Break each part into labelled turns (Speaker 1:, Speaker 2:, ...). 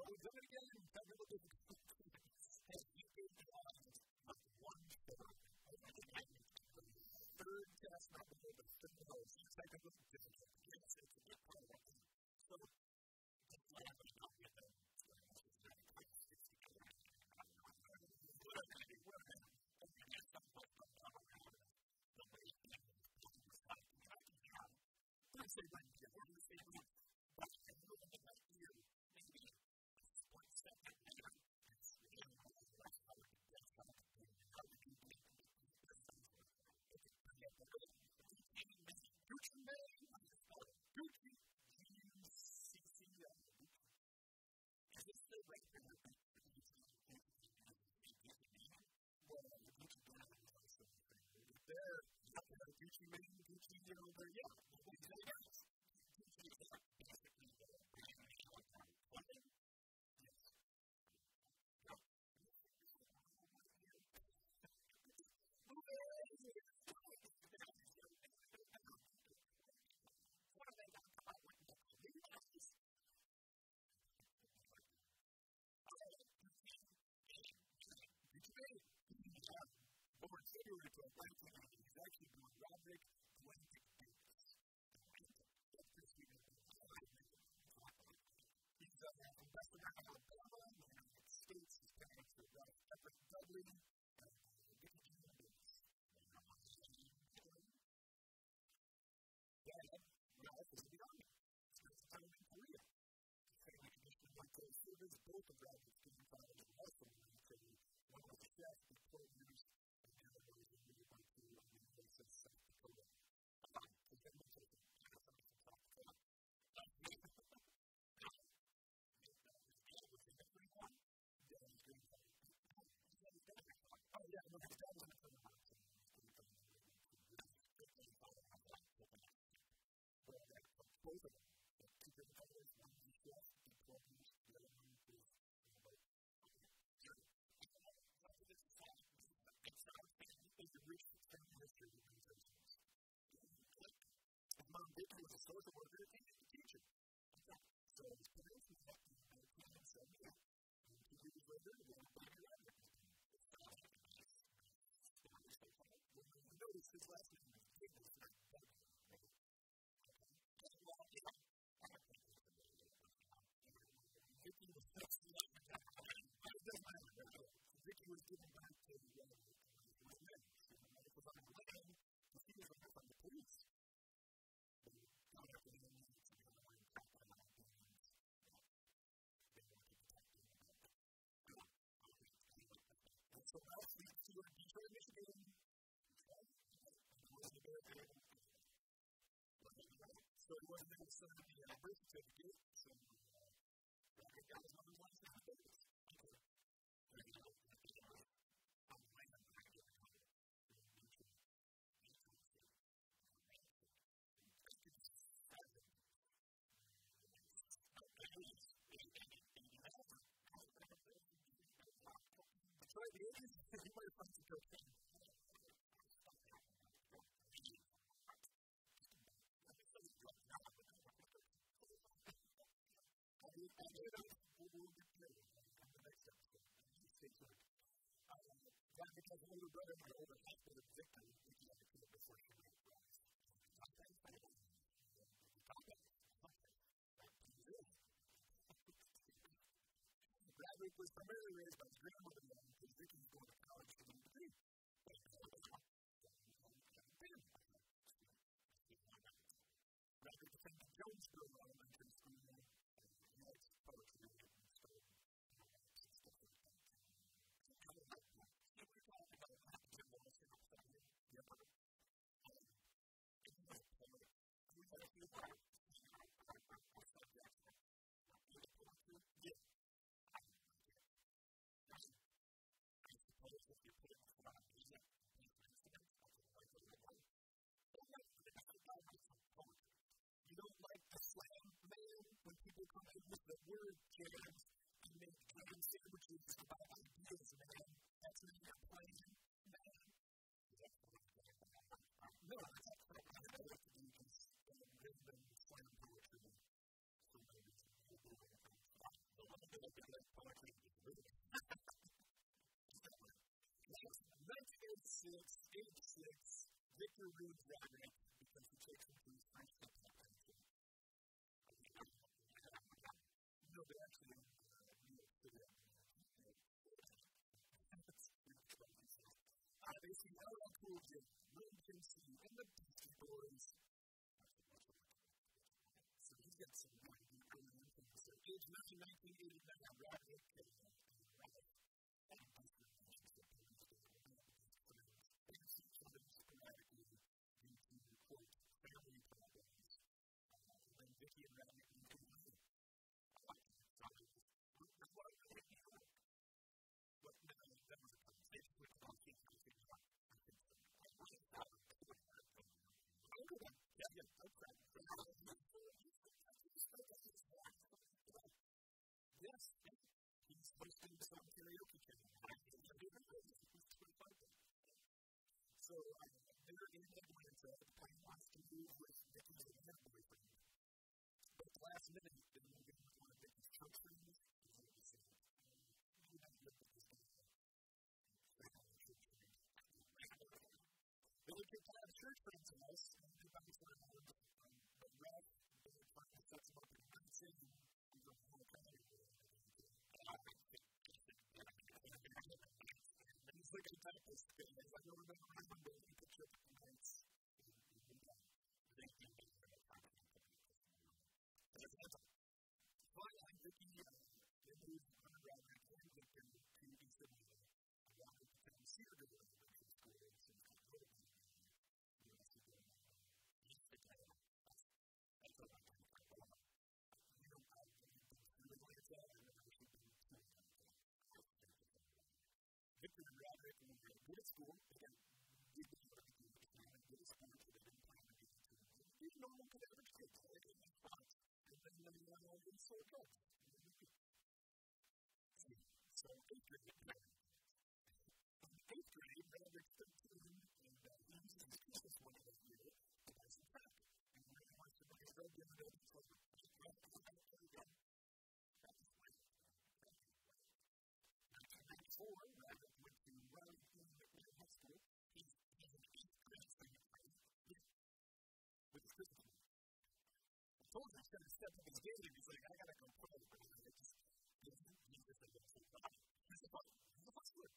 Speaker 1: What was that again? That little bit as you did the lines of one third of the language. Third test, not the whole, but third level. It's like a little difficult. Yes, it's a big part of it. So, the plan was not yet done. 1990. It's actually by Roderick Gwent Davis. He's uh, from Western Alabama, in the United States. His parents were Ralph Everett Dudley and Dickie John Davis. Dad, Ralph is in the Army. Spent time in Korea. His family condition went to service both of Roderick's grandfathers and so, after this is all, it's not is the rich family history of organizations. His mom, Vicky, was a social worker and a teacher. So his parents were happy in 1970. And two years later, they were back around with him. Notice his last name is. was given back to the young my men. And it was on the way to see his life on the police. They got up in the night and they were caught by my opinions. They wanted to protect him. And so last week, we were in Detroit, Michigan. So it was a ceremony at a birth certificate. So, uh, that was one of crees que es igual fácil my older husband, is a victim, we can have before she went. Was primarily raised by his grandmother Vicky was going to word jams and make jam sandwiches about ideas, man. That's not your plan, man. No, that's not quite what I like to do, just random slam poetry for no reason. The one that I like poetry is really. That's 1986, 86, Victor Rude Roderick. Nugent, Ray Jason, and the Beastie Boys. So he gets some money from Age 1989, Rodney so um, there in the winter, I wants to move with Vicky and her boyfriend. But last minute, they're moving with one of Vicky's church friends, and he was saying, you have to look at this guy. They would get down to church. Friends' house, and they'd be bouncing around, but Ralph, they would find the sense of open mindset, and type of thing is I don't remember my number if you could check the nights and you can go. I think you can go to the And it's like, but I'm thinking, you know, the news is going to be rather than to be similar. I wanted to come see her do it. good at school, again, did the sort of good time and good sports that they didn't plan to get into. These normal average kids, they did these spots, and then they were all these sort. So, they did. Him he's going to step up his game. He's like, I got to go play. I just, he's just like, he's a fuck. He's a hustler.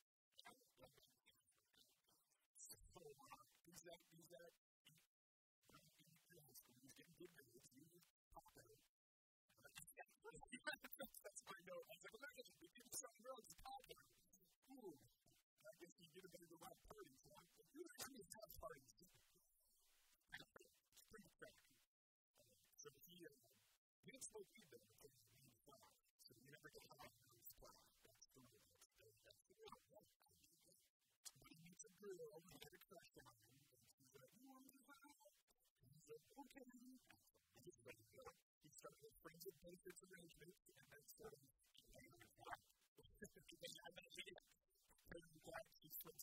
Speaker 1: So, uh, he's that, he's that, he's getting good grades, he's popular. That's my note. I was like, well, that's just people selling drugs, it's popular. Ooh, I guess you get a bit of the parties. So I'm like, who's having these top parties? It's pretty crappy. So he, uh, You can still read them because you need flour. So you never get high on those flour. That's the rule. That's, that's the rule. Right? I mean, but and you get a crush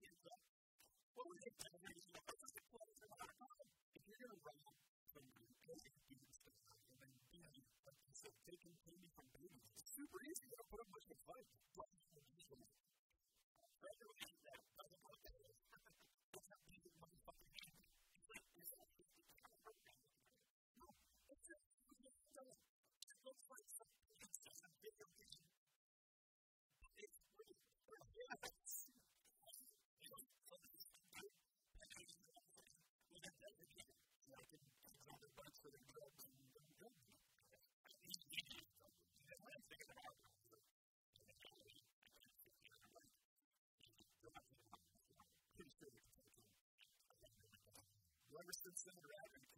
Speaker 1: kids up. What made you super easy. You don't put up much of a fight that doesn't look at it. It's not being motherfucking candy. It's like, it's like, no, it's just, it looks like something. It's just a bigger game. It's really, yes. Ever since then,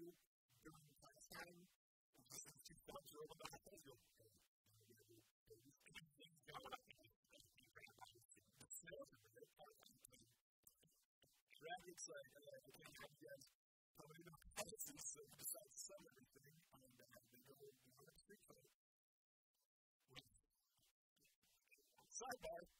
Speaker 1: you during the past time, and this is two points over the last video. Rabbits like, uh, okay, how you guys, how many of the so we decided to sell everything and uh, they go to the street code. Sidebar,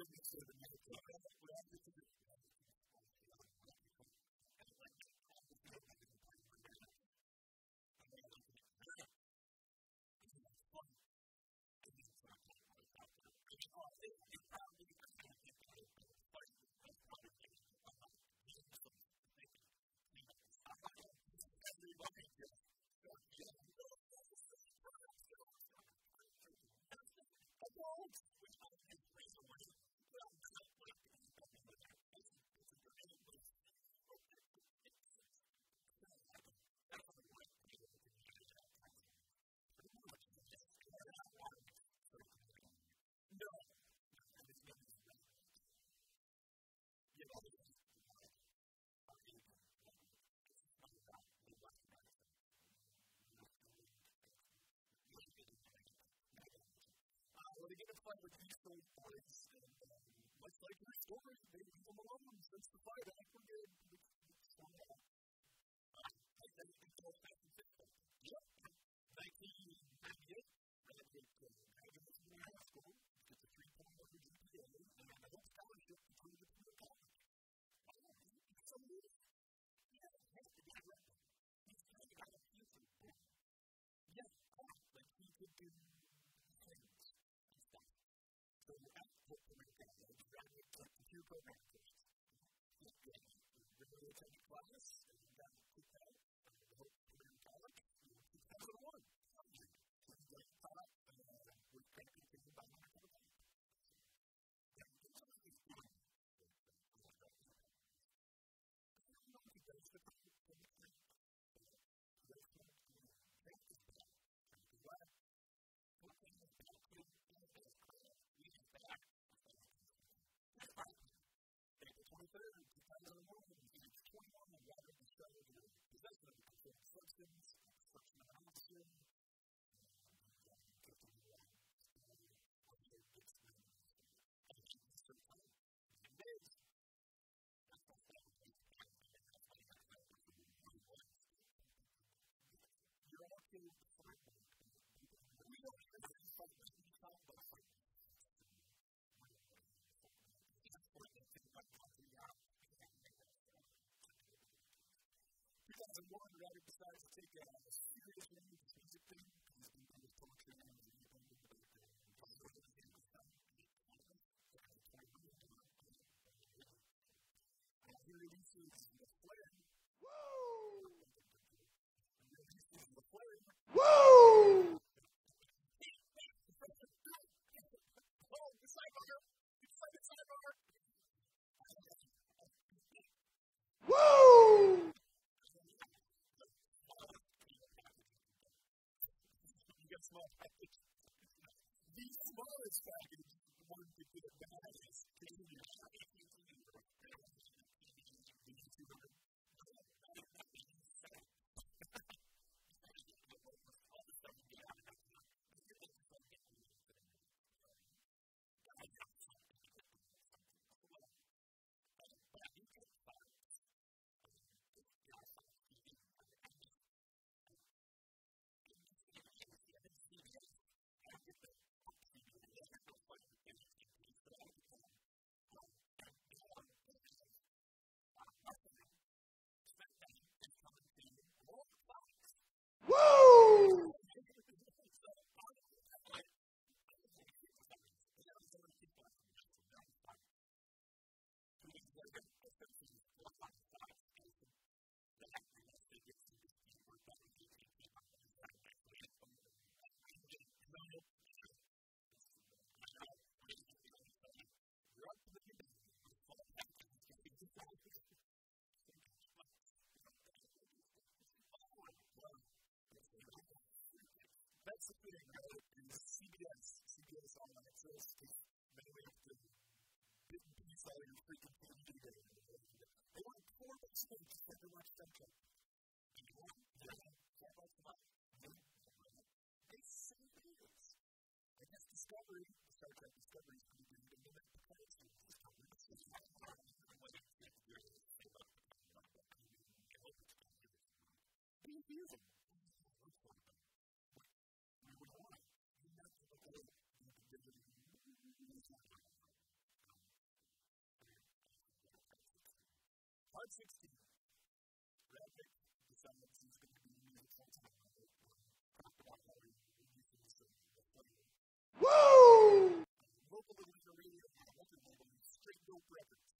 Speaker 1: I still make sure that we have to I would be so poised and um, much like your story, they leave them alone since the fire that we did. So, yeah. I said it can go back and fix them. Yep. 1998, graduate from Agnes School, with a 3.1 GPA and a full scholarship to the programs. Really attend class, investment in performing functions, function analysis, We don't 2001, Rabbit decides to take a serious music thing he's been his poetry and the and he releases the flare. Woo! He releases the flare. Woo! the! Woo! smallest package, the one that did a badass, came in didn't in freaking computer. They wanted four big snakes to the lunch dungeon. Do you want? Yeah. Can't let them up. No. They say things. I guess Discovery, Star Trek Discovery, is pretty good to mimic the planets and 16, Radric decides he's going to be a full-time model or talked about how he reduces the player. Woo! Local leader radio, Hamilton label, straight dope records.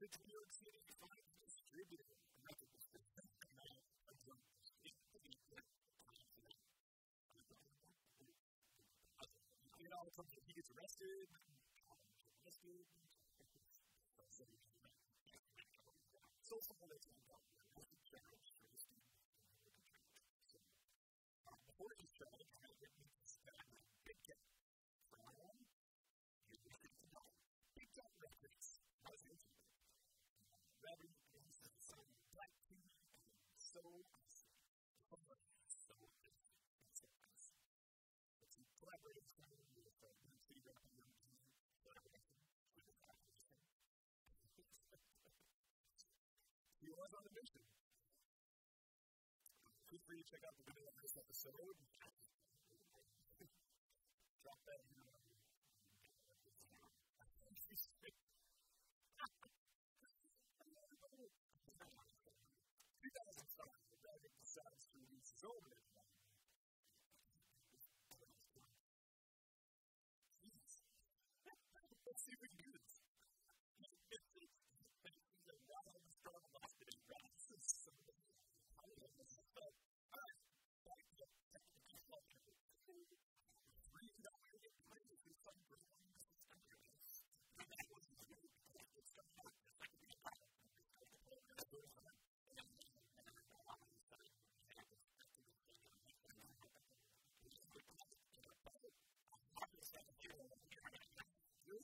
Speaker 1: Pittsburgh City Fund Distributor, another consistent amount of what the state of the It all comes if he gets arrested, arrested, social limits on that, that's the general service. Before you start, check out the video on this episode. Drop that in. Two thousand five, the bag decides to release his own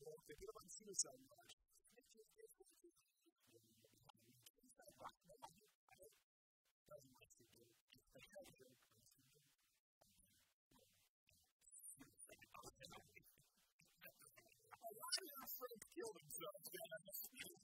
Speaker 1: you have to give up suicide watch. Suicide watch, nobody doesn't to do it. It's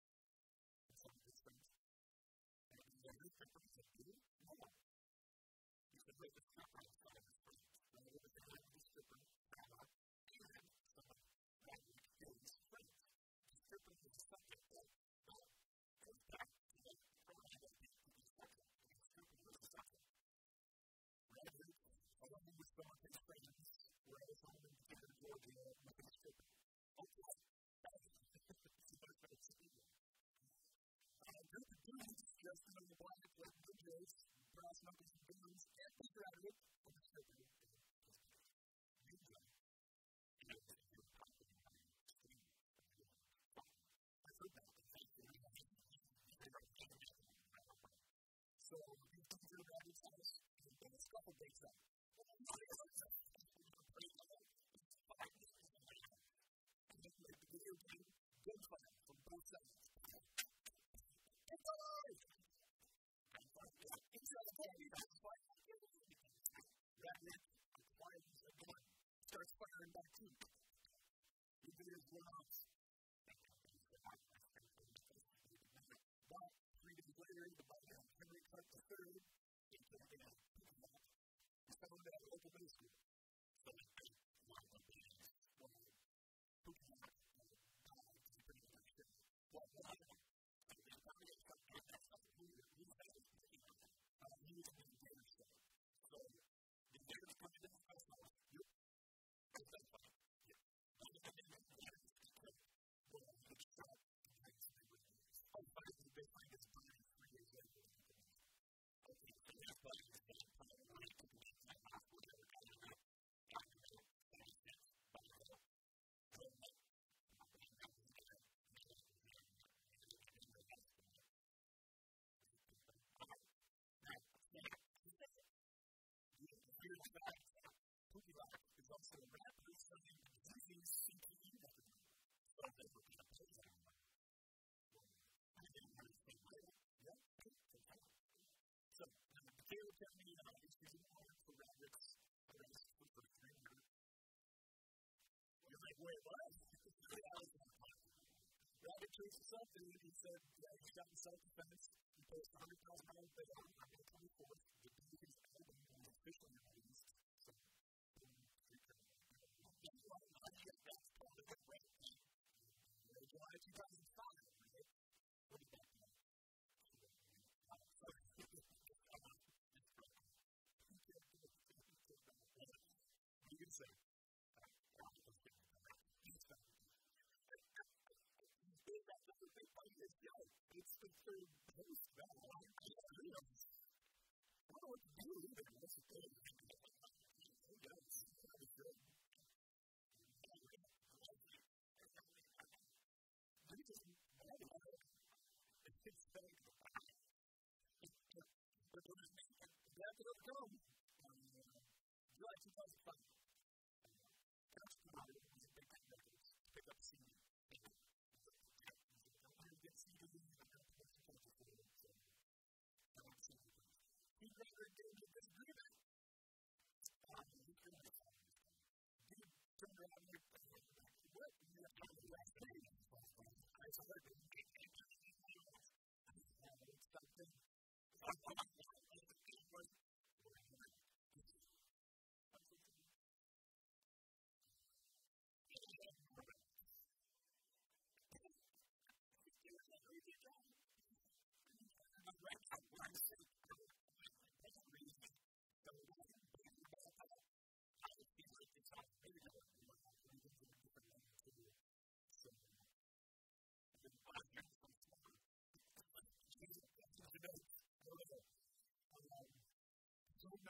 Speaker 1: the stripper said, Dude, no. He said, Wait, the stripper is some of his notice brings every graduate of the program You go. You know, that you're probably not going to be I heard that. So, you've done your graduate studies, you've done a couple days up. Body, that's why Ratnick acquires a gun, starts firing back too. Even his one off. me that it's using hard for rabbits, rabbits for the finger. I was like, wait, what? Rabbit chases something, and he said, yeah, he shot in self-defense, he placed $100,000 bet on October 24th, It's the third post battle. I don't know what to do either. That's the thing. Know. It's it's 2005. I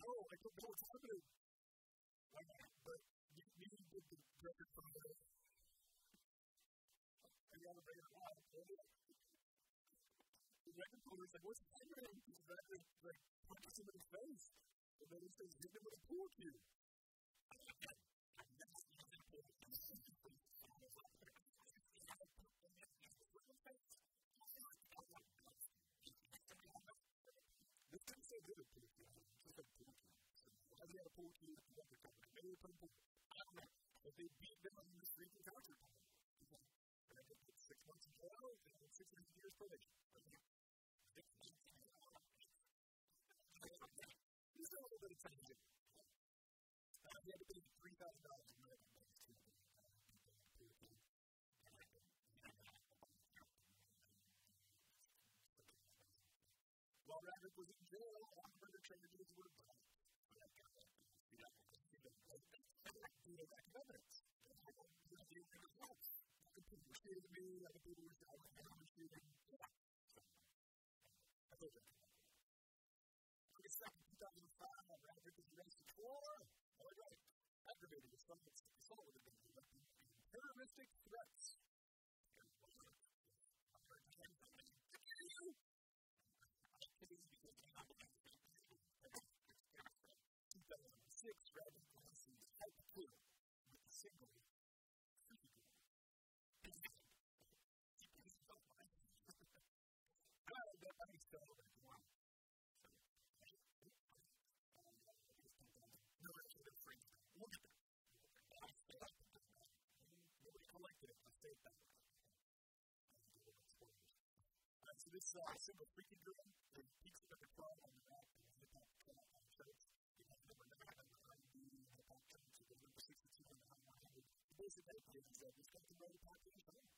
Speaker 1: know. I don't know what's happening. Like, but you, you did the record from there. I got to bring it up. The record player is like, what's happening? He's like, like, punches him face. And then he says, hit him with a pool cue. This didn't say good at pool cue. It just said pool cue. Why do they have a pool cue at the record company? Maybe they put a pool I don't know. But they beat them on the street in concert. And I get six months in jail and six and a half years probation. Just a little bit of tangent. Uh, he had to pay three thousand dollars in American bucks to While Radric was in jail, Weinberger tried to do his word back. But I got that. You know, I you. August 2nd, 2005, Radric was arrested for, all right, aggravated assault, assault with a gun, terroristic threats. this uh, single freaking room, and he peeks at the phone on the map and he's looking at the uh, church. He had number 9 on the IMD, and the back turn to the number 62 on the high 100. The basic idea is that it's got the right back in the phone.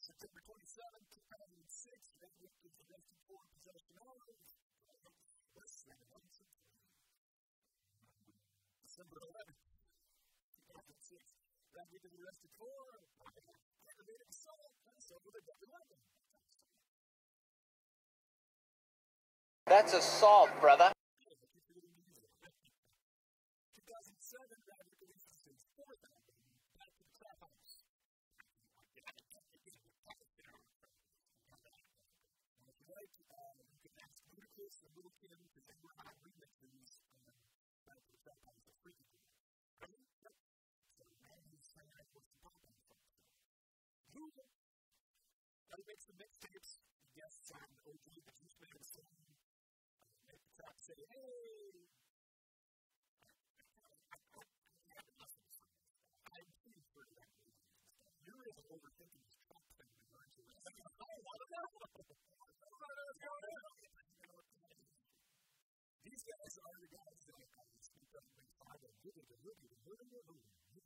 Speaker 1: September 27, 2006, Red Wing is arrested for possession of arms. Less than a month since December 11, 2006, Red Wing is arrested for a.
Speaker 2: That's assault, brother.
Speaker 1: 2007, Radric released his fourth album, Back to the Trap House. Right, you the he makes the mixtapes, guests on OG, the Juice Man song, uh, make the trap say, hey, I'm you're overthinking this thing These guys are the guys that uh, speak make of the movie, the movie, the movie.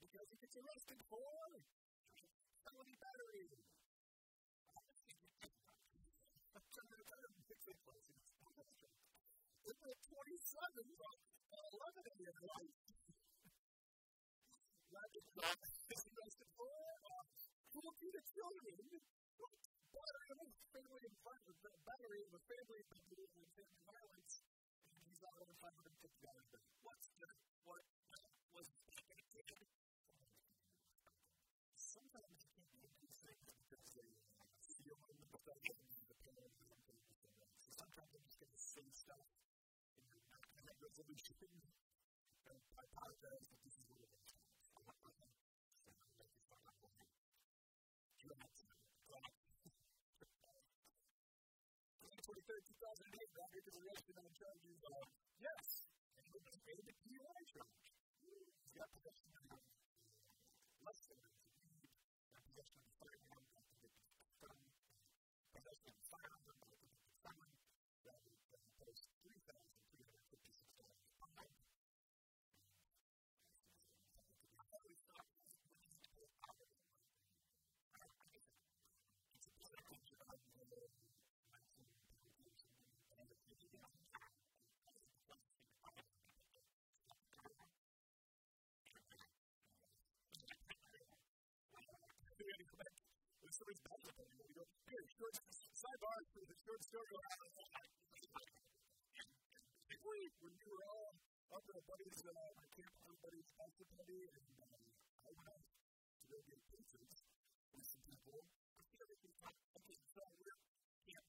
Speaker 1: because he gets arrested for felony battery. April 27th, at 11 a.m. Right. Roger Clark is arrested for cruelty to children, battery of a family in battery of a family in family violence, Uh, and he's out over five hundred fifty dollars. What's the what was happening? Sometimes you can't do these things because they feel in the profession, the parent, the parent. So sometimes I'm just going to say stuff, and not going to have resolution. And I apologize, but this is what it is. I'm not going to make you find out what you're not 23rd, 2008, Roderick is arrested on charges of, yes, and he was made a DUI charge. He's got possession of less than a weed, got possession of a firearm, got convicted of gun, possession of a firearm, got convicted of felon, that he post $3,356 fine. Somebody's back on you. You go, here, short, sidebar for the short story. Wait, when you were all up at a buddy's, uh, my camp, everybody's pastor buddy, and uh, I went out to go get pizzas with some people. I feel like we okay, so we're camp,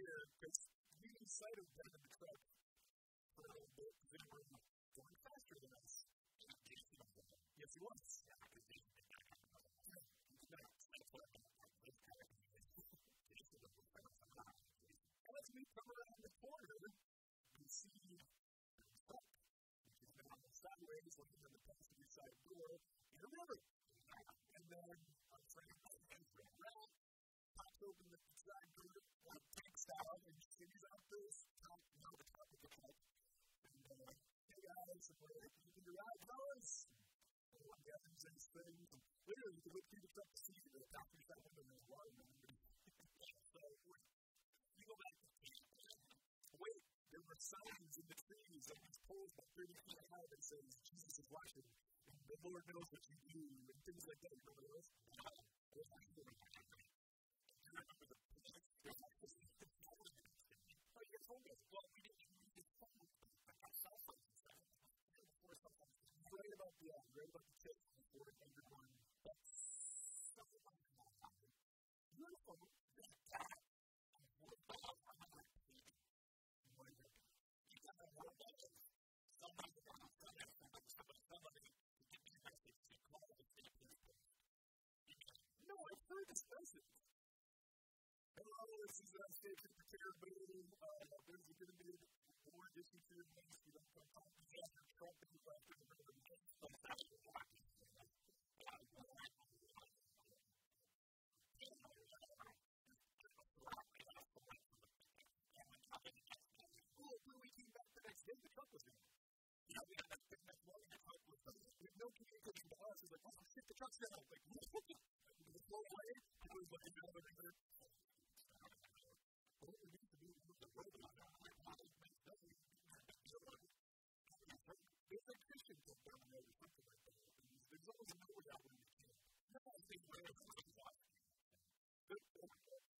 Speaker 1: here because we sight of them in the truck for a little uh, bit because they were going faster than us. Yes, he was. And literally, you can look through the truck to see the passenger side window, there's water in it. so, we go back to Wait, there were signs in the trees that these poles about 30 feet high that says, Jesus is watching, and the Lord knows what you do, and things like that. You know what it was? Was remember the you told us, well, we didn't use the phone, our cell phones and stuff. Before great about the, great about the that. Beautiful, that is it? You got. Somebody, me a message to call the. No, I've heard this message. Hello, this is uh, State Trooper Caribou. Uh, there's a good bit more addition to your list. You don't come talk to me you came the the truck was gone. You know, we had that big next morning, the truck was gone. With no communication to us, it was like, oh, shit, the truck's down. Like, it was blown away. It was like, you know, what we need to do is look at whether or not there's a Christian book down the road or something like that. There's always a way out when you can. No, I think where it's like, what? I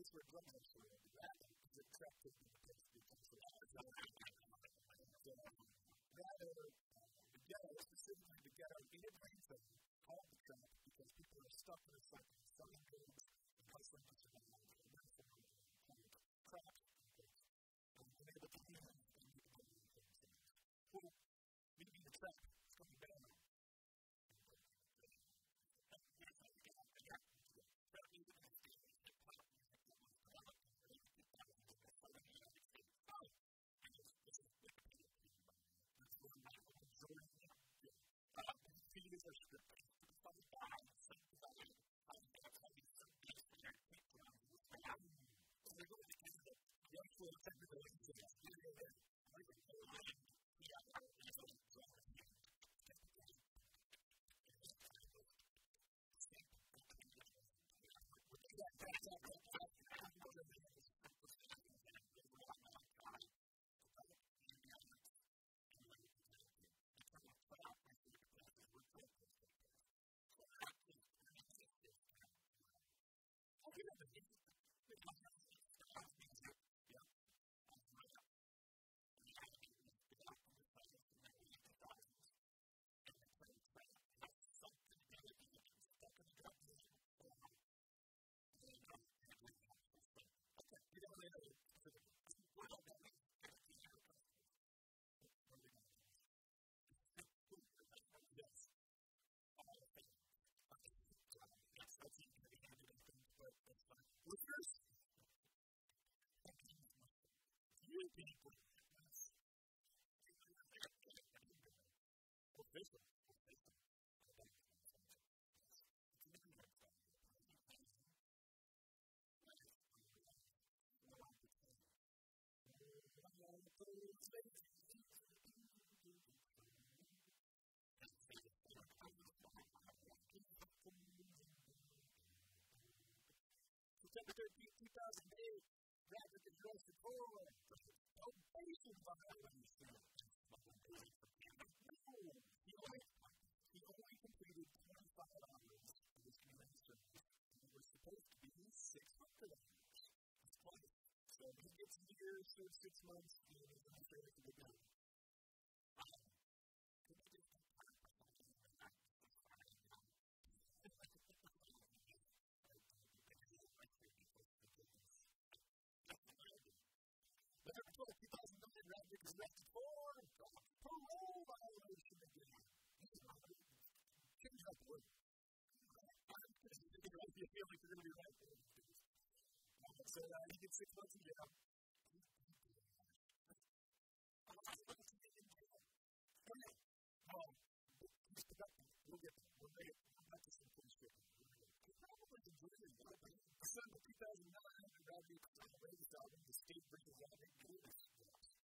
Speaker 1: place where blood is flowing. Accepted place because of. That the ghetto, specifically the ghetto in Atlanta, called the trap because people are stuck in a cycle of selling goods and hustling to survive, and therefore in こういう感じで終わりにするんです。people. Official. September 13, 2008, Rapid Detroit Support. no basis behind what he's doing. No, he only, he only completed 25 hours of his community service, and it was supposed to be 600 hours. It's twice. So he gets a year, serves six months, and he's in the fair to the gun. So uh, you can six months ago, December 2009, I graduated from the Ravens album, the State Bridges album, and the State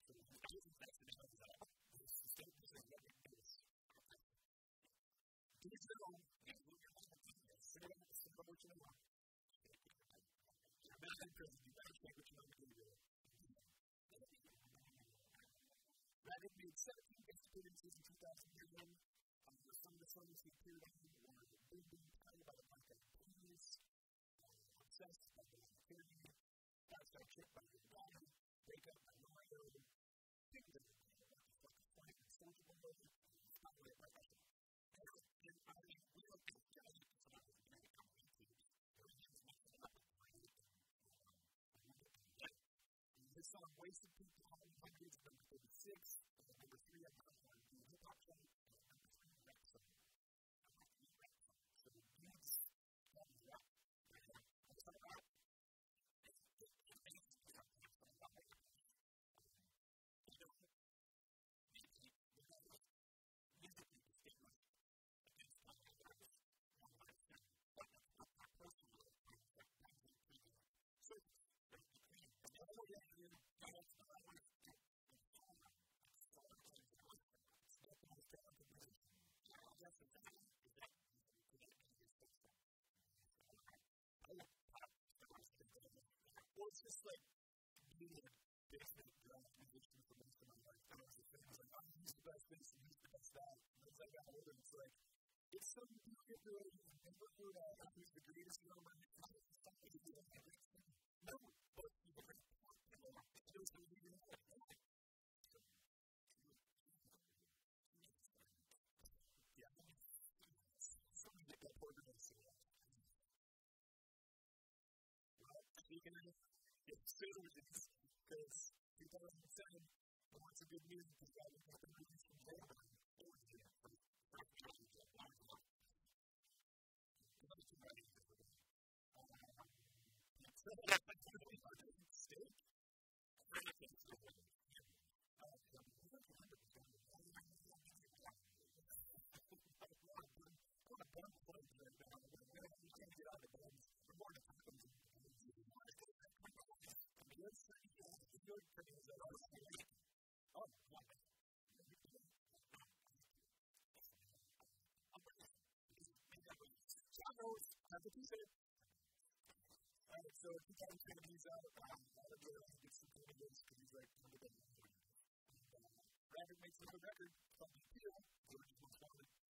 Speaker 1: So it was an accident of the album. It was the State Bridges album. Did you know I think made experiences in 2011. Um, some of the songs he appeared on were Big Big Pie by the Black Eyed Peas, uh, Obsessed by the Black Berry, Fast Out Chip by Nirvana, Wake Up by Mario, Pink by the Black Flag, Santa Barbara, it's just like being a basement drama musician for most of my life. That was the thing. I was like, oh, he's the best this and he's the best that. And as I got older, it's like, it's so manipulated heard of who's the greatest drummer in the country. No, but consider this because people have said, oh, it's a good music to have a good music from there, but I'm doing it for a those things that are like, oh, my Shadows so if you guys kind of use that, um, that would be a really good this because he's like, I'm the record makes another record, something to do, George was wanted.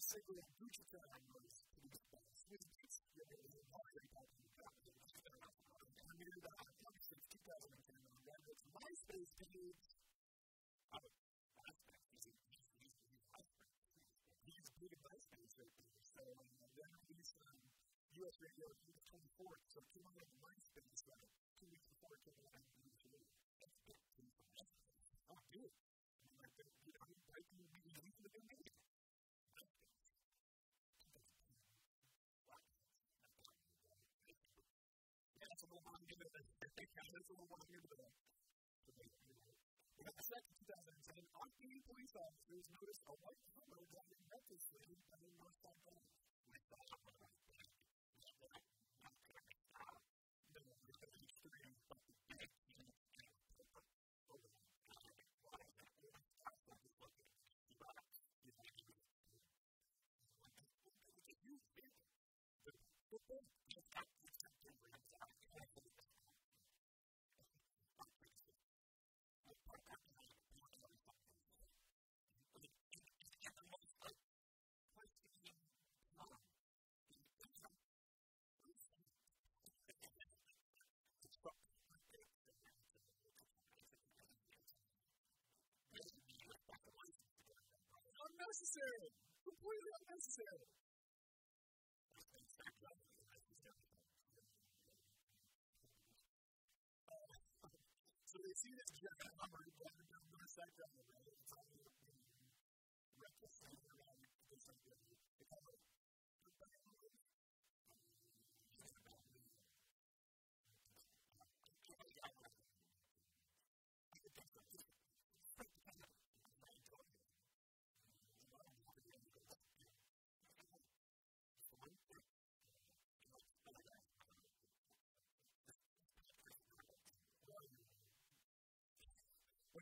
Speaker 1: a segue in tutti i termini di risposta, io devo rivolgere i dati di capo del sistema, a me da attività di chitarra del sistema, guarda su MySpace page, allora, MySpace is a big, big, big MySpace, he's big MySpace right there, so then he's on US Radio, he was 24th, so it came out of MySpace, like, two weeks before it came out of encounters will want you to In Act 2010, oncoming police officers noticed a white cover driving recklessly down North South Road. We saw a unnecessary. Completely unnecessary. so they see this giant of the road. It's all reckless thing around the sector. They call it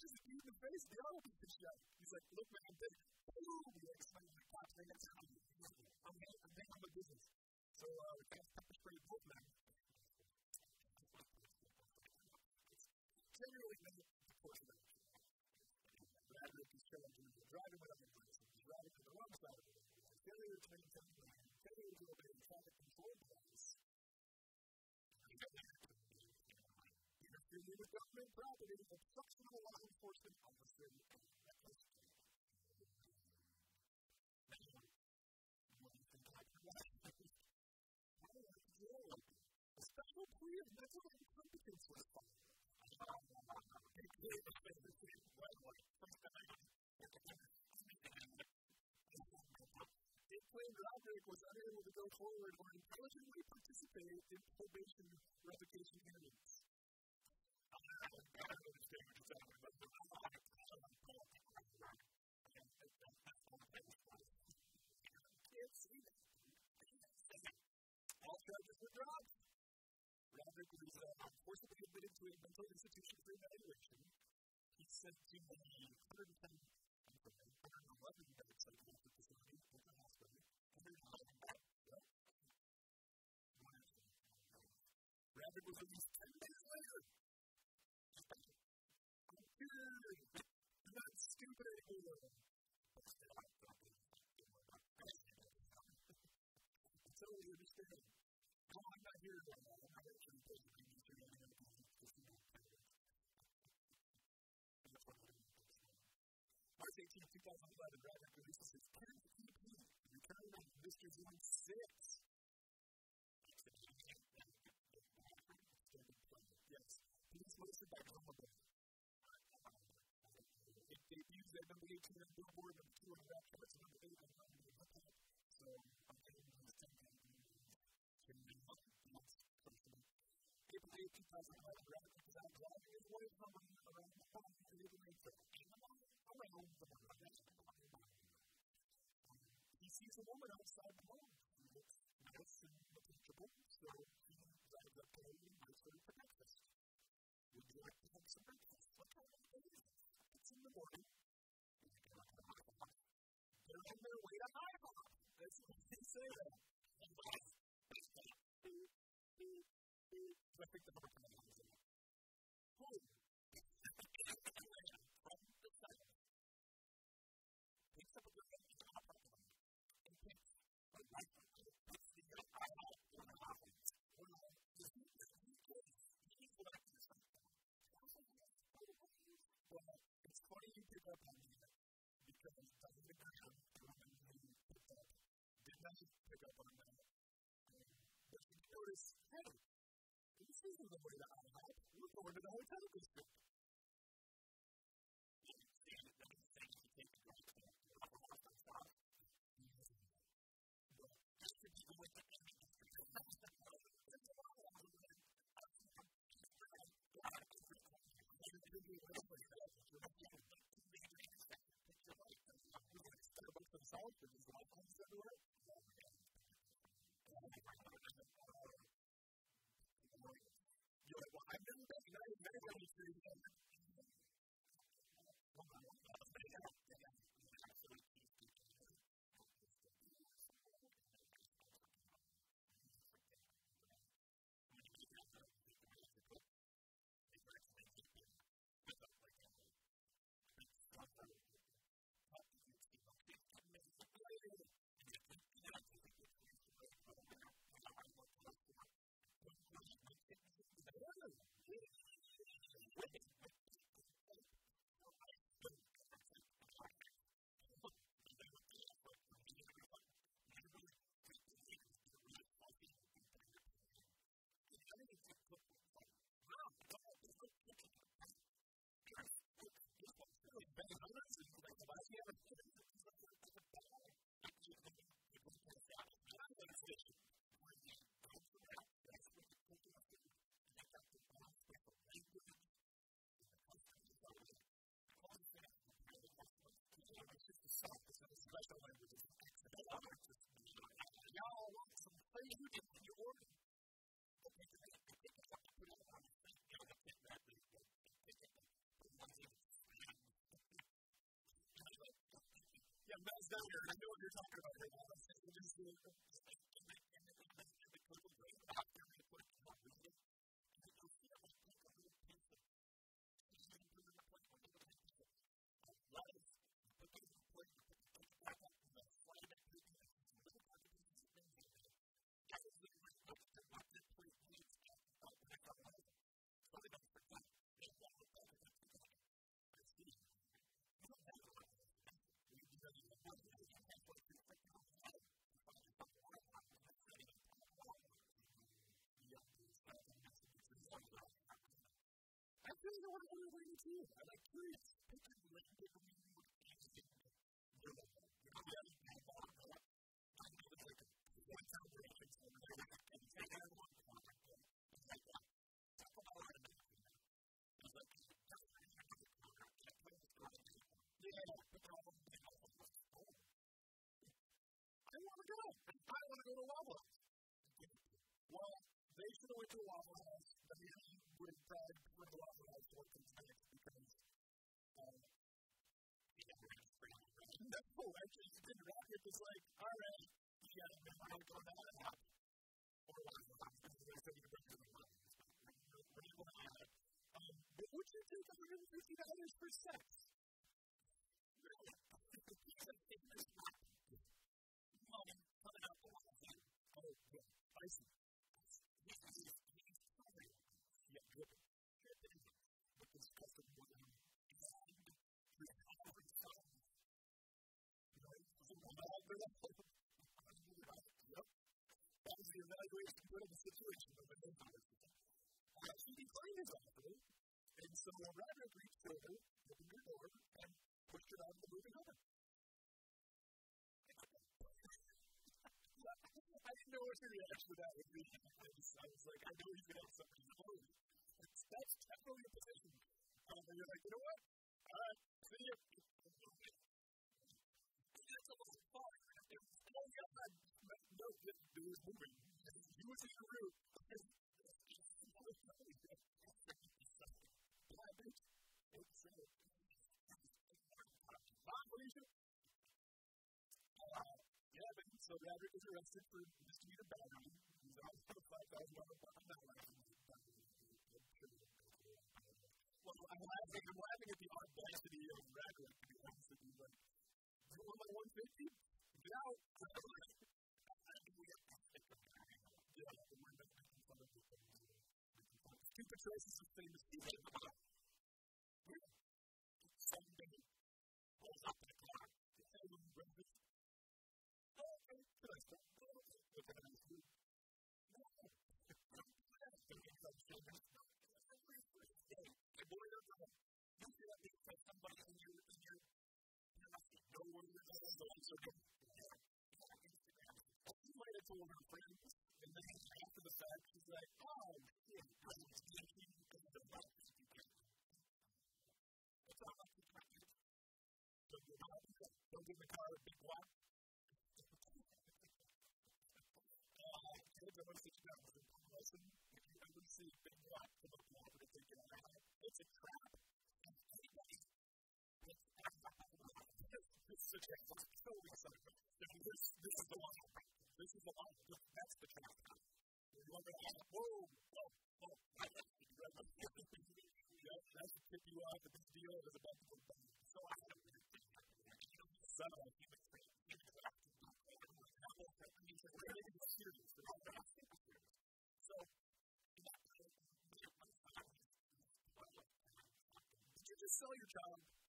Speaker 1: He punches the the face. The. He's like, look, man, I'm big. Boom! The something. I'm. I'm there. I'm a business. So, uh, the sprayed both men. Generally, the course of is challenging him. Driving without a license. Driving to the wrong side of the road. Failure to maintain the. Failure to obey traffic control government branded obstruction of law enforcement of mental incompetence was filed. It was unable to go forward or intelligently participate in probation revocation hearings. To a mental institution for evaluation. He's sent to a 110, I'm sorry, 111 bed psychiatric facility at the hospital. 111 bed. Roderick yes, please listen back at number 18 on Billboard, 2 on Rap Charts, number So, I'm getting those 10 April 8, 2011, Rap comes out driving his way from He sees a woman outside the home. So, you guys are paying me nicely for breakfast. Would you like to have some breakfast? What time is it? It's in the morning. And you cannot have high five. They're on their way to high five. That's what they say there. And that's I think the hard time is in it. Home This is the way to our house. We're going to the hotel this trip. South, which is like almost everywhere. 誰かにするみたいな。You're talking about right now. Just, don't want to. I'm you. I. Talk about how to but. I to go. I to. Well, they should have went to House. The man would have No, actually, he didn't. Rocket was like, all right, you got to remember how to go down and up. Or Waffle House, because they said you could bring it the What do you? Um, but would you take $150 for sex? Uh, She declined his and so Radric reached over, opened her door, and pushed her out of the moving home. I didn't know what your reaction to that would be. I was, was like, I know he's going to have something to do. That's, definitely a position. Um, and you're like, you know what? All right, see you. That's a little far. Oh, God. No, it was moving. He was in the room. Bye, Felicia. Uh, yeah, but so Radric was arrested for misdemeanor battery. He's for a five thousand dollar bond. Well, I'm laughing. I'm laughing at the audacity of Radric. To be honest with you, like, you want my one fifty? Get out. Stupid choices of famous people. Someday, pulls up in a car, the hell breakfast. Oh, okay, could I stop? Look at that. No. The boy doesn't know. You feel like you take somebody in your, in your, you know what it is, so it's. She might have told her friends, and then after the fact, she's like, oh, shit, I was don't get the car big what? Kids always think about the lesson. If you ever see big what come up and they think you're it's a trap. It's such a trap. I'm. This, this is the line. This is the line. That's the trap. You're to have, whoa, whoa, whoa. That's to pick you up. The big deal is about to go down. So I did you just sell your child?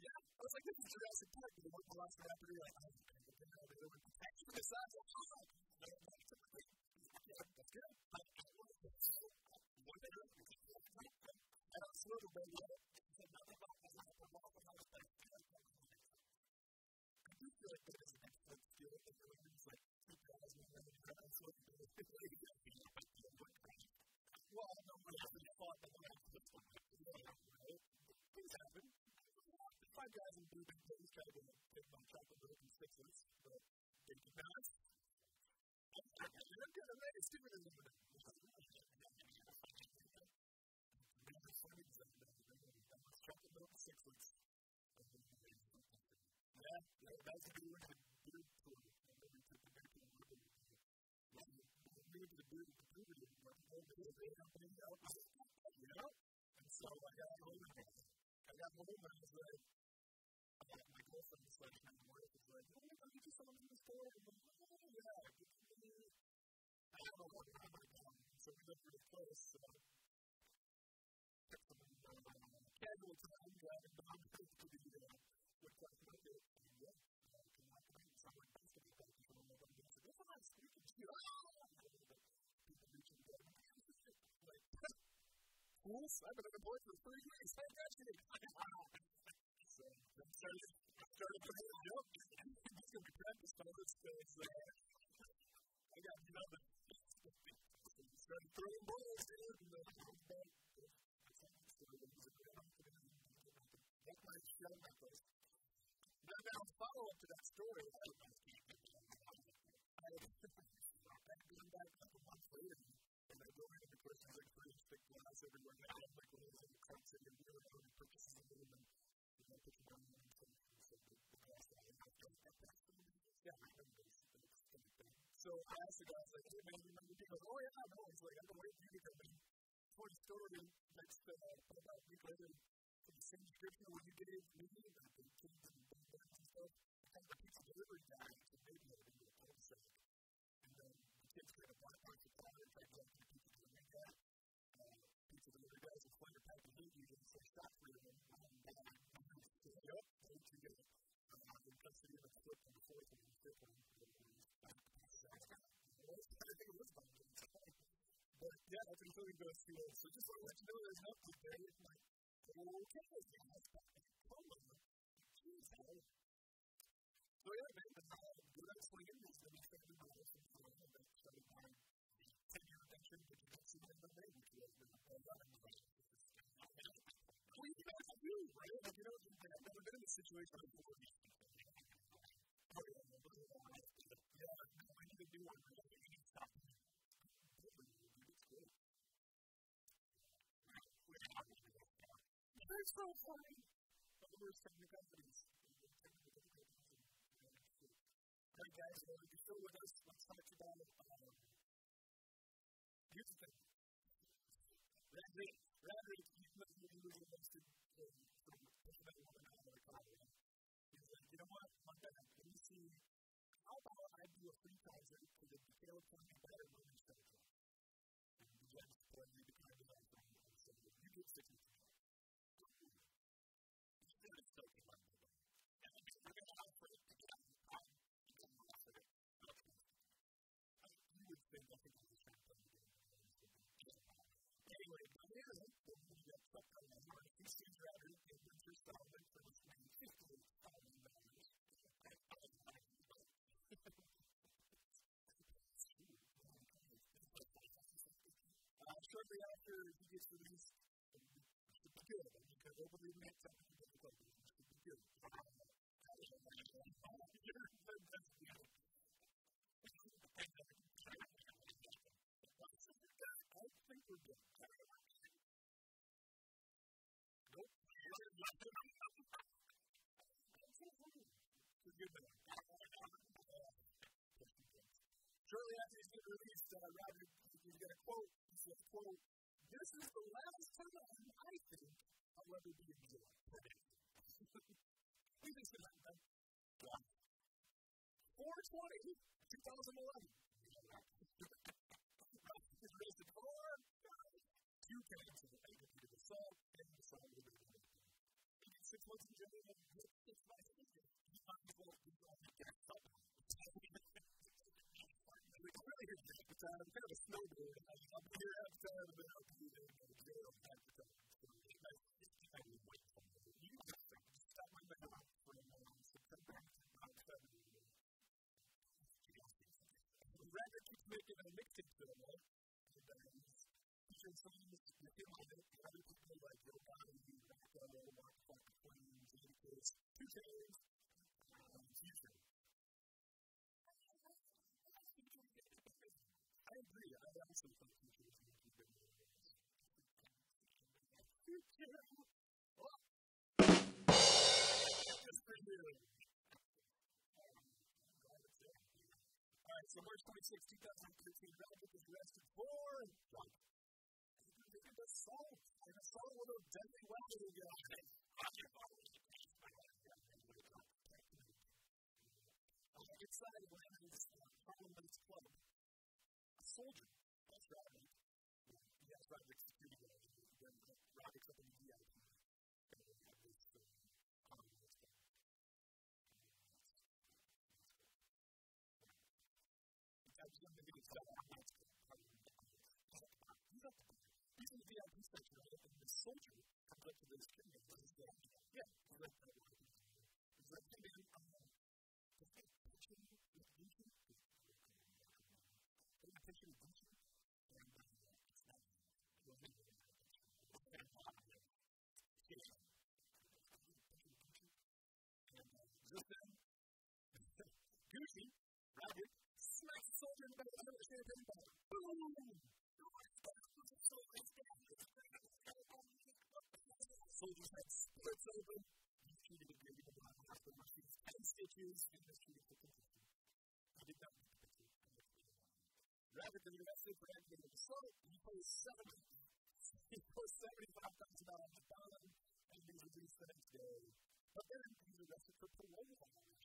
Speaker 1: do. I was like, this is Jurassic Park. You know, the last after you're like, oh, okay, but then I'll be over. Actually, this is awesome. That's good. But I want to see what they're doing. And I'm sure the way that it's another one that has to walk around the place. I do feel like that is an excellent skill that the way it's like, two guys, one woman, and I'm sure the way that it's like, well, Five guys in my chocolate milk but they did not. I'm sixlets. Yeah, yeah, that's a good to the out. You I got was like, my wife like, oh, you something from the store. And I'm like, oh, yeah. I don't down. Down it. And yeah, can I in? Like, this is. People reaching out. Like, fools, I've been for three that's it. So, I started, putting a joke. It's going to practice on this thing. So, I got nothing. Started throwing balls, dude. And then, that might my place. Now, now, follow up to that story. I had been back a couple months later, and I go into the person like pretty thick glass everywhere. I have like one of those little carts that you're dealing with, and purchases of them, and you know, put in and so so the, the glass that I have to yeah, I. So I asked the guy, I was like, hey man, you remember? He goes, oh yeah, no. He's like, I've been waiting for you to come in. Told story next, uh, about a week later, for the same description when you gave me about the kids and the bags and stuff, I had the pizza delivery guy to maybe have been a And then the kids kind of bypass the car and tried to go to the pizza delivery guy. But yeah, I can totally go. So just want to let you know there's enough to say, like, okay, So yeah, man, good swinging is to do this and so but you don't see my other name, which was the Well, you guys right? Like, you know, I've never been in situation before. That's so funny. But the worst the guys, if you're still with us, let's talk about um, the rate, red rate, you woman out of the car. He's like, you know what? My bad. Let me see. How about I do a free concert for the County Better Women's Center? And the judge pointed me to kind of you get 60 He's really stoked about it. And we're going to offer it to get out of the car. You can offer it. You would think I think he's trying to play the game. Anyway, come here, then the. He $58,000. Uh, shortly after he gets released, it should be good. I mean, because openly admit something to the it should Shortly after he's getting released, uh, Roger, he's a quote. He says, quote, this is the last time I think I'll ever be in jail. we think that, 420, 2011. He's arrested for two counts of aggravated assault and assault with a He gets six months in jail and gets six months in jail. Get here at the appetite. I'm kind of a snowboard. I'm here at the appetite, but I'll be there in jail at the appetite. So you guys, I would wait for you. You just like, stop my mouth for a moment. September 1977. The rabbit keeps making a mixtape to him, right? And uh, he's teaching songs with him on it. And other people like Yo Gotti, Rocco, Mark Clark, Twain, Jadakiss, two chains. So March 26, 2013, Rabbit was arrested for drunk. Convicted of assault. And assault with a deadly weapon again. Uh, inside uh, Harlem Club, a soldier, Radric's security guard, and then Radric's up in the VIP. And then have this uh, Harlem Nights Club. I was going to get stuff out of He's up there. He's in the VIP section, right? And the soldier comes up to this and says, Yeah, he's like, He's like, Hey, man, um, does that picture with Gucci? That picture with Gucci? And uh, it's it's not a picture. Just then, Gucci, Roger, smacks the soldier in the back of the champagne bottle. Boom! soldiers had splits open. He treated a great deal of half the machines and statues and mistreated the community. He did not make the picture. Rather than arresting for anything of the sort, he posed seventy. He posed seventy-five thousand dollars on the bond and he was released the next day. But then he was arrested for parole violation.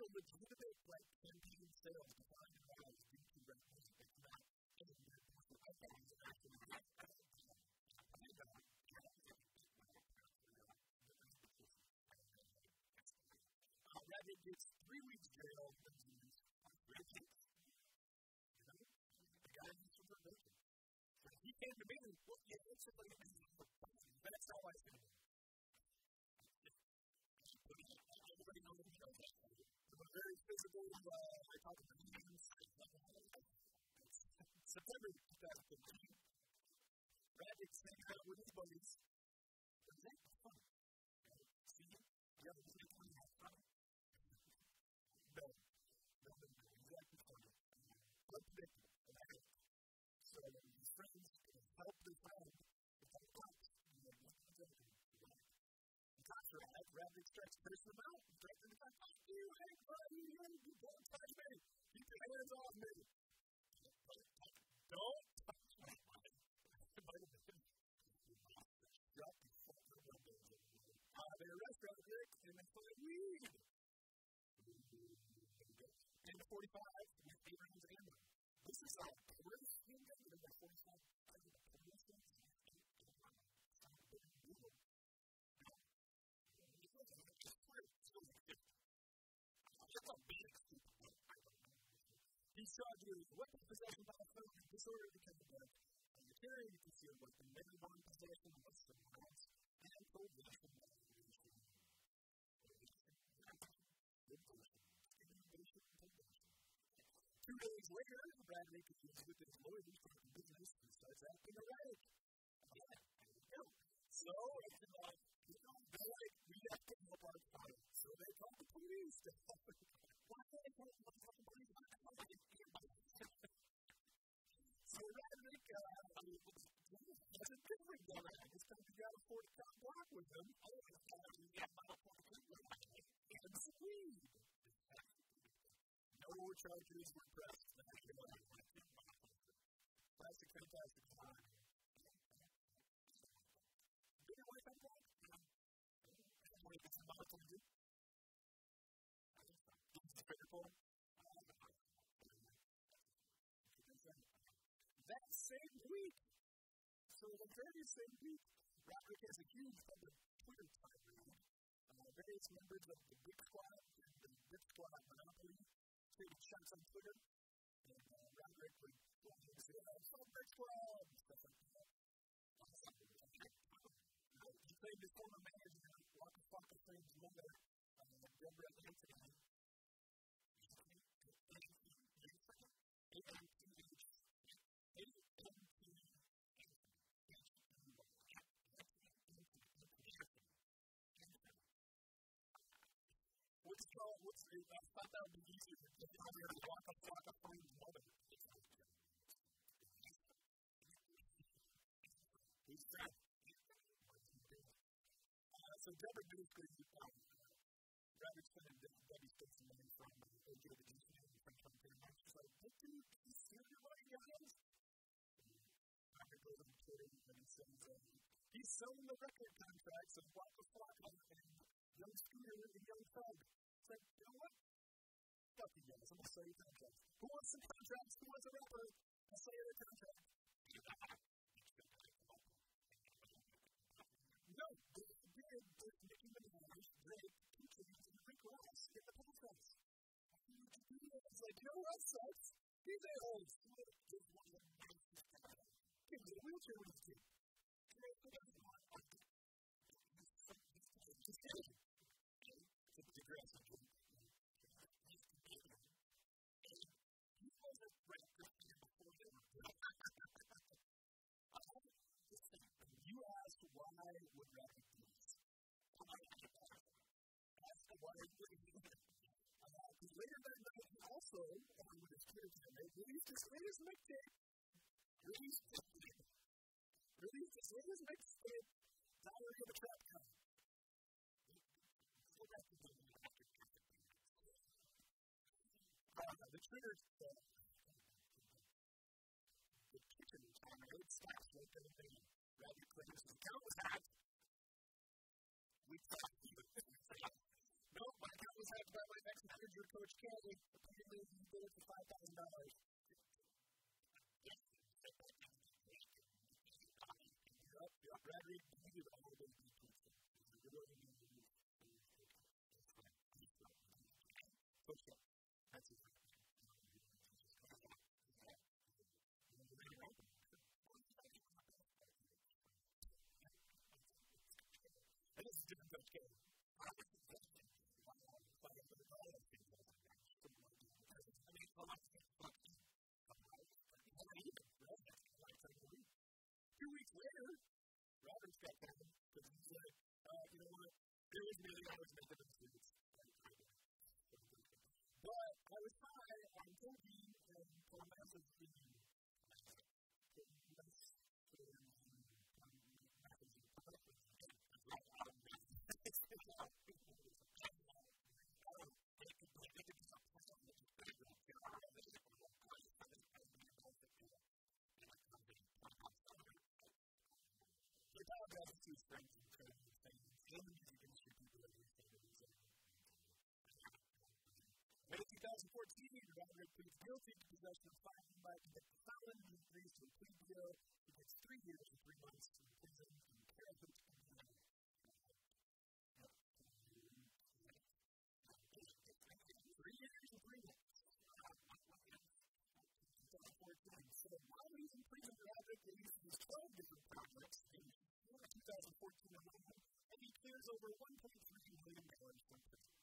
Speaker 1: They're legitimate, like, campaign the music. It's not. It's actually not. Uh, Rabbit gets three weeks jail for disease. Great case. You? The guy needs some probation. So he came to me and, well, yeah, it's somebody That's how I feel. Everybody I. September got the name. Rabbits hang out with. But they have fun. See, the other day fun. No, no, no, no, exactly fun. Unpredictable and hurt. So these friends can help their friend without cops. You know, what can they do? Cops them out you, you don't touch me. Keep your hands off me. He's charged with weapons possession by a felon, disorderly conduct, and carrying a concealed weapon, one possession of someone else, and of violation. Two days later, Bradley continues with his lawyers the business and starts acting erratic. So, it's like, you know, they're like, we have to help our. So they call the police to help. Why can't they call the police? So uh, time he got a 40 pound block with a 40 pound and some weed. No charges were pressed. Plastic fantastic was a very same week, Roderick has accused of the Twitter time around uh, various members of the Big Squad and the Big Squad monopoly traded shots on Twitter. And uh, Roderick would go on and say, oh, it's all Big Squad, and stuff like that. Uh, he claimed his former manager, Waka Flocka, claimed mother, What's the, I thought that would be easier to get out there and walk up, walk up from his mother. Who's that? Uh, so basically, some money from the from. She's like, what you your money, guys? Goes on Twitter and says, he's selling the record contracts of Waka Flocka and Young Scooter and Young Thug. Like, you know what? Fuck you guys, I'm gonna sell you contracts. Who wants some contracts? Who wants a rapper? I'll sell you the contract. no, they did with Nicki Minaj, Drake, two Chainz, and Rick Ross in the podcast. It's like, you know what sucks? These a-holes. Just one of them. Kids in a wheelchair with his kid. Just later that night, he also, along with his teammate, released his latest mixtape. Released released his latest mixtape, Diary of a Trap God. Go back to the after uh, the trigger uh, the kitchen camera, it stops right there. The rabbit his account was hacked. We thought ex-manager, Coach Kelly. Apparently, he did it for five thousand dollars. Did all. That's it. Kelly. it was really always meant to be students. But I was high on thinking and for a massive theme. Thank you. 2014, Radric pleads guilty to possession of by convicted felon. Agrees to a plea deal. He gets three years and three months in prison in Carrollton, Indiana. Three years and three months. 2014. So while he's in prison, Radric releases 12 different projects in 2014 alone, and he clears over $1.3 million from prison.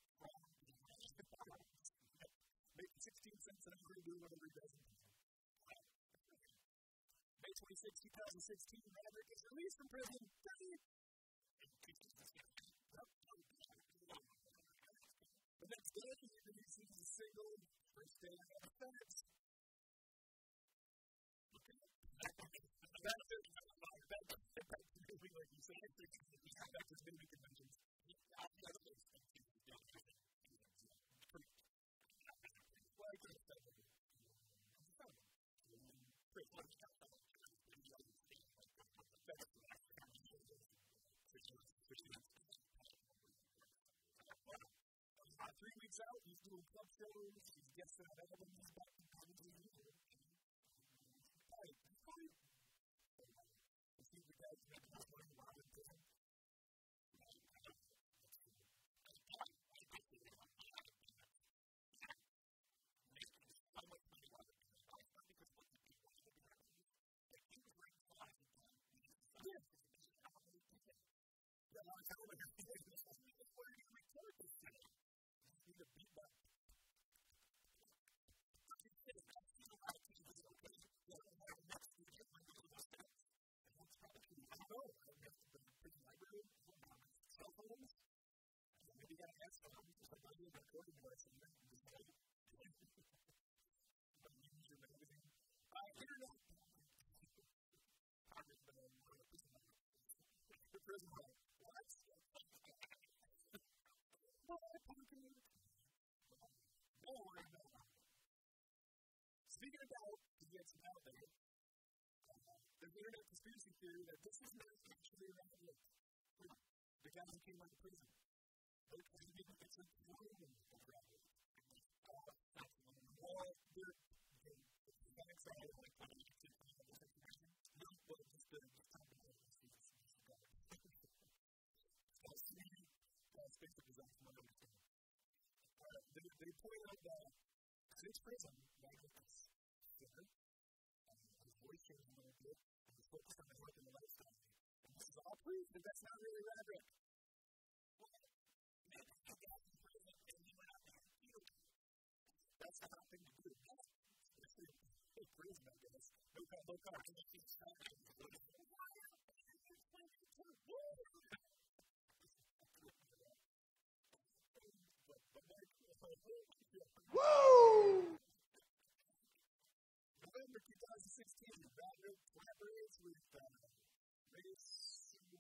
Speaker 1: An whatever he does. May 26, 2016, Radric is released from prison. The next day, he releases a single, first day. Like three weeks out, he's doing club shows, he's guesting on albums, he's back to comedy. Hey, he's fine. I think the guys are making us money while they're doing Yeah, I was telling him, cell phones. And maybe that has some, because I know you're recording device and you're deciding to use your magazine. Uh, internet. I'm just going to put this in my The prison home. What? Well, I know. Speaking of doubt, because we had some doubt there, uh, there's an internet conspiracy theory that this is not actually down and came out of prison. They claimed he was a Roman rebel. Or the facts are like what I said in the situation. No, but just the time that I see this is God. So I see God's basic design from what I understand. They, they point out that since prison, like this, sinner, um, his voice changed a little bit, and he's focused on his life and the lifestyle. And this is all proof that that's not really rhetoric. Car, no.
Speaker 3: Woo!
Speaker 1: November 2016, Radric collaborates with uh, Race the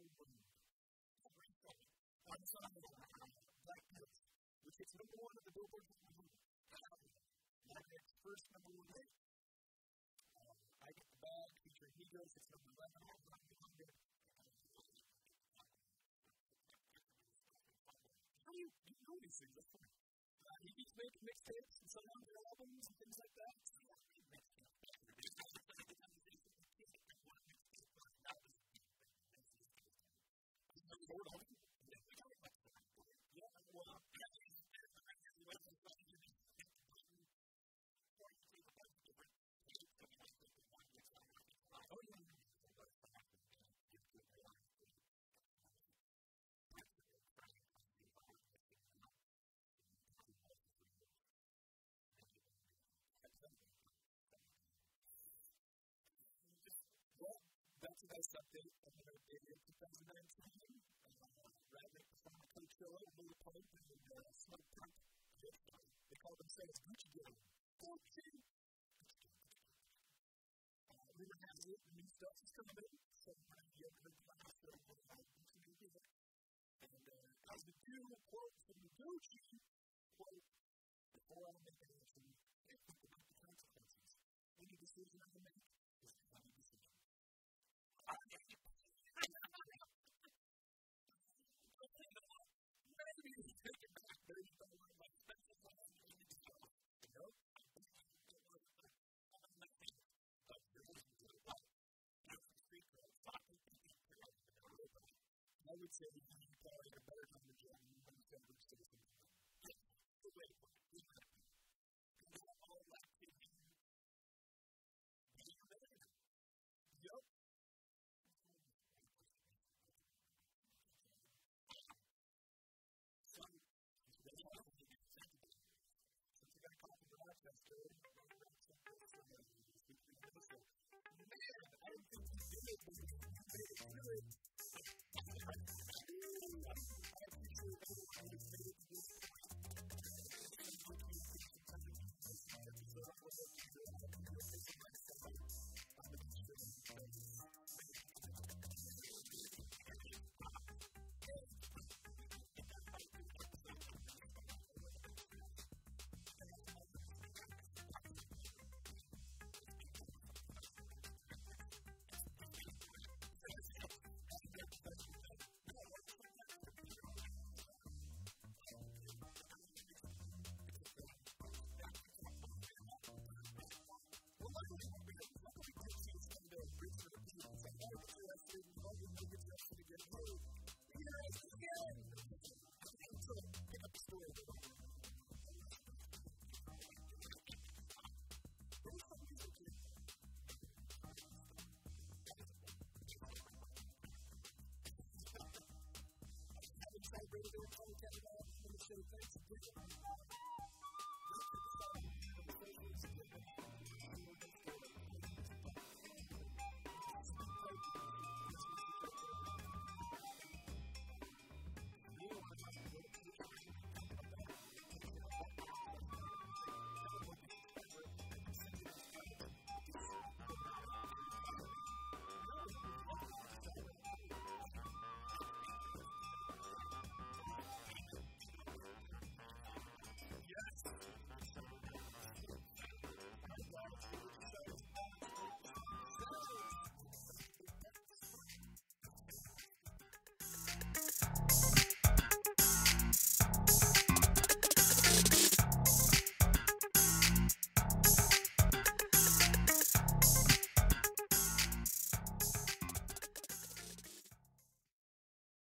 Speaker 1: which number one on the Billboard 200. Radric's first number one hit. Um, I Get the Bag featuring Migos, it's number 11 on the 100. How do you, you know these things? That's funny. He keeps making mixtapes and selling out their albums and things like that. also that's something that I did in 2019. Uh, rather from Coachella, Leopold, and uh, Smart Punk, they call themselves Gucci Gang. Gucci! We were the new stuff is coming so when I get to the house, I'm going to have Gucci Gang. And uh, as the two quote from Gucci, quote, before I make would say that you probably had a better time to join you the Senate State Department. That's the way it works. Celebrated their 27th anniversary. Thanks again.